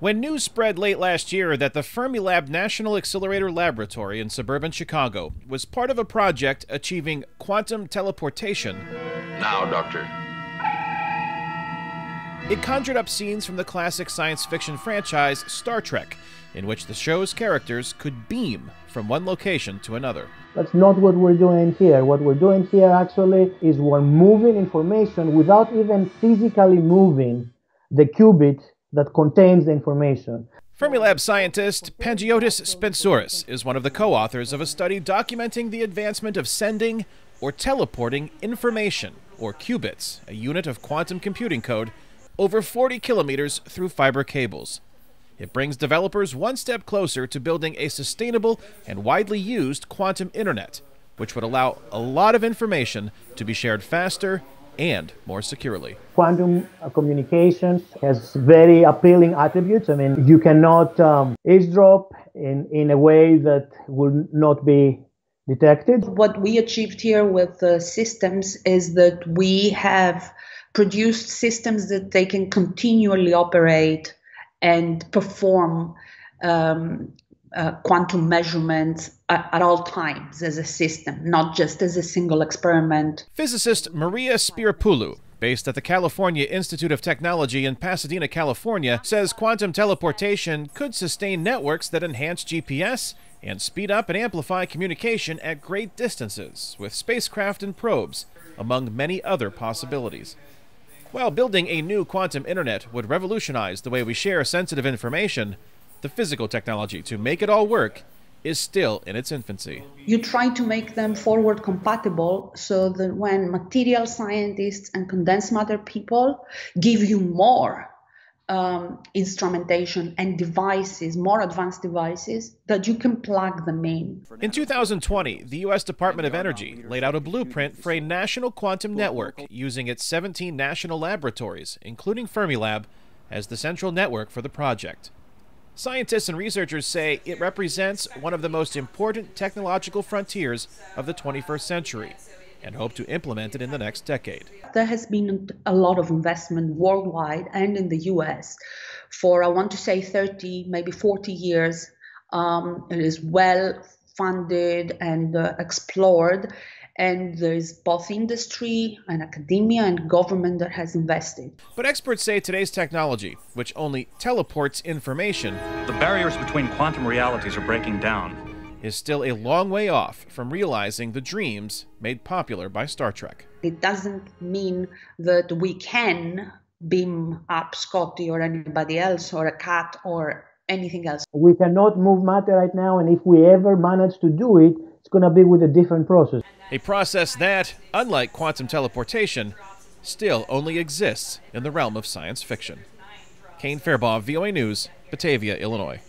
When news spread late last year that the Fermilab National Accelerator Laboratory in suburban Chicago was part of a project achieving quantum teleportation. Now, Doctor. It conjured up scenes from the classic science fiction franchise Star Trek, in which the show's characters could beam from one location to another. That's not what we're doing here. What we're doing here actually is we're moving information without even physically moving the qubit that contains the information. Fermilab scientist Panagiotis Spentzouris is one of the co authors of a study documenting the advancement of sending or teleporting information, or qubits, a unit of quantum computing code, over 40 kilometers through fiber cables. It brings developers one step closer to building a sustainable and widely used quantum internet, which would allow a lot of information to be shared faster and more securely. Quantum communications has very appealing attributes. I mean, you cannot um, eavesdrop in, in a way that will not be detected. What we achieved here with the systems is that we have produced systems that they can continually operate and perform um, uh, quantum measurements at, at, all times as a system, not just as a single experiment. Physicist Maria Spiropulu, based at the California Institute of Technology in Pasadena, California, says quantum teleportation could sustain networks that enhance GPS and speed up and amplify communication at great distances with spacecraft and probes, among many other possibilities. While building a new quantum internet would revolutionize the way we share sensitive information, the physical technology to make it all work is still in its infancy. You try to make them forward compatible so that when material scientists and condensed matter people give you more um, instrumentation and devices, more advanced devices, that you can plug them in. In 2020, the U.S. Department of Energy laid out a blueprint for a national quantum network using its 17 national laboratories, including Fermilab, as the central network for the project. Scientists and researchers say it represents one of the most important technological frontiers of the 21st century and hope to implement it in the next decade. There has been a lot of investment worldwide and in the US for, I want to say, 30, maybe 40 years. Um, it is well funded and uh, explored and there's both industry and academia and government that has invested. But experts say today's technology, which only teleports information, the barriers between quantum realities are breaking down, is still a long way off from realizing the dreams made popular by Star Trek. It doesn't mean that we can beam up Scotty or anybody else or a cat or anything else. We cannot move matter right now, and if we ever manage to do it, it's going to be with a different process. A process that, unlike quantum teleportation, still only exists in the realm of science fiction. Kane Farabaugh, VOA News, Batavia, Illinois.